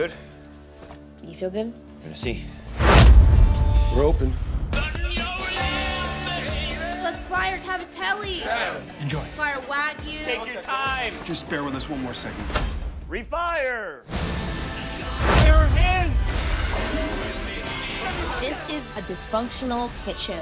good? You feel good? We're gonna see. We're open. Let's fire Cavatelli. Enjoy. Fire Wagyu. Take your time. Just bear with us one more second. Refire. Fire hands. This is a dysfunctional kitchen.